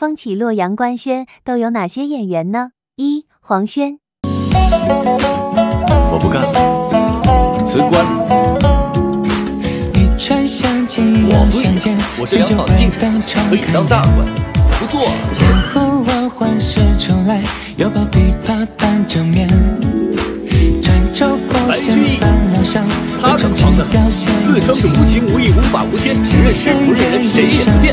风起洛阳官宣都有哪些演员呢？一、黄轩。我不干了，辞官。我不一样，我是两榜进人，可以当大官，不做。天后万换世出来，犹抱琵琶半遮面。白居易，他可狂的，自称是无情无义无法无天，只认事不认人，谁也不见。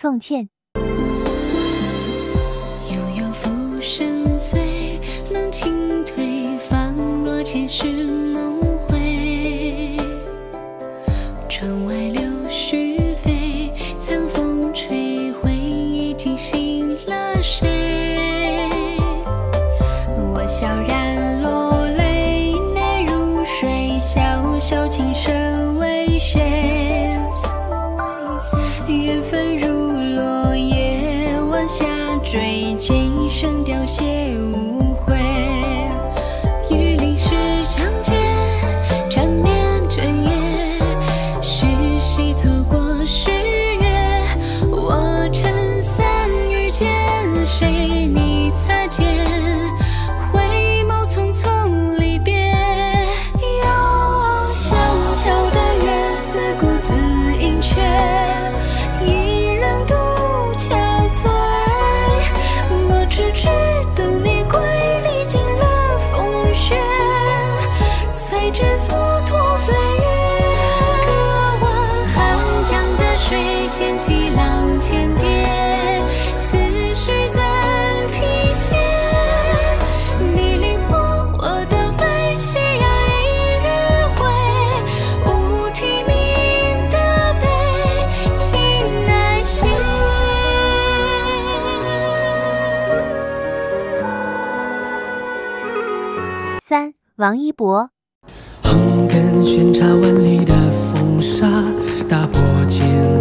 宋茜。悠悠浮生醉，能倾退芳若前世梦回。窗外柳絮飞，残风吹，回忆惊醒了谁？我萧然落泪，泪如水，潇潇情深追琴声凋谢无悔，雨淋湿长街，缠绵整夜，是谁错过才知蹉跎岁月。隔望汉江的水，掀起浪千叠，思绪怎体现？你领我我的悲，夕阳一余晖，无题名的悲，情难写。三王一博。捧根悬茶万里的风沙，打破千。